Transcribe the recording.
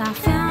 I found